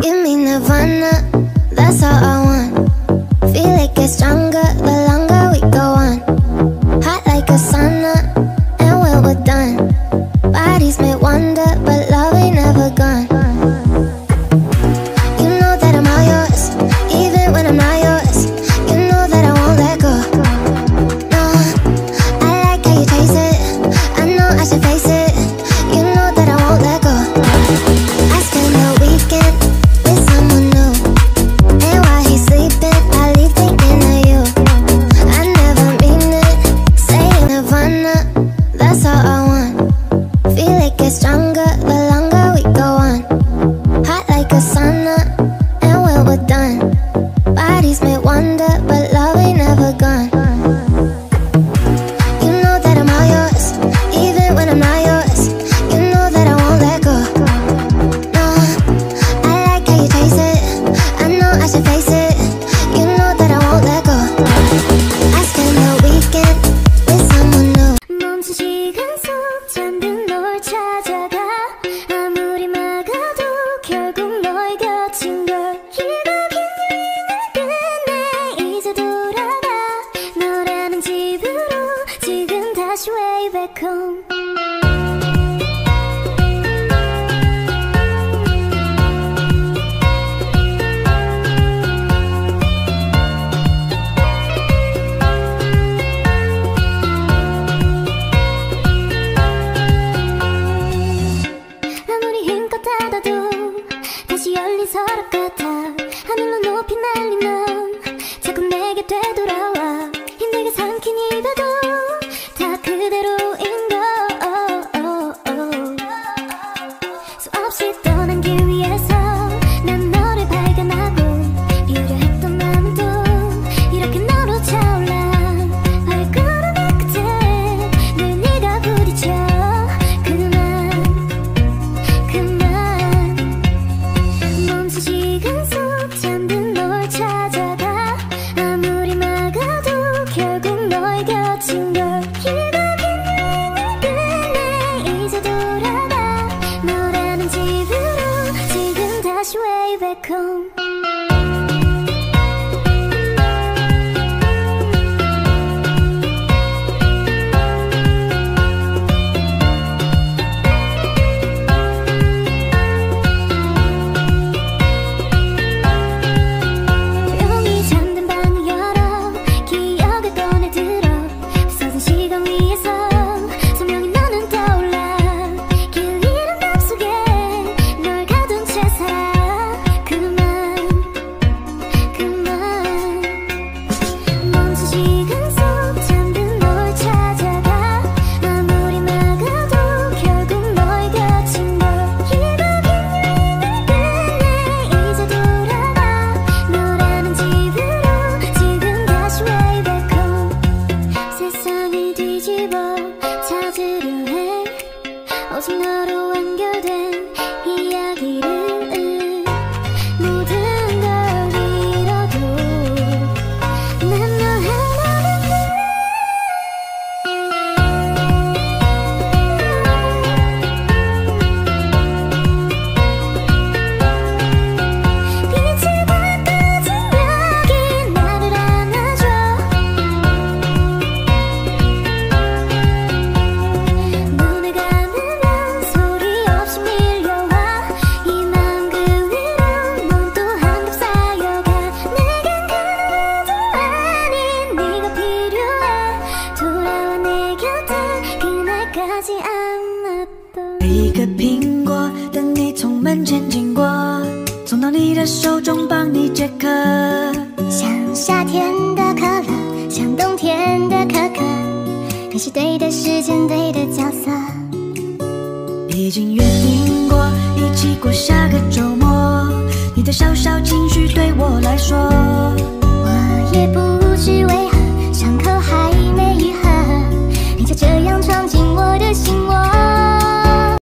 Give me nirvana, that's all I want. Feel it gets stronger the longer we go on. Hot like a sauna pretend 서랍 같아. flash wave at home. 뒤집어 찾으려 해. 오직 너로 摘一颗苹果等你从门前经过送到你的手中帮你解渴。像夏天的可乐像冬天的可可。你是对的时间对的角色。已经约定过一起过下个周末。你的小小情绪对我来说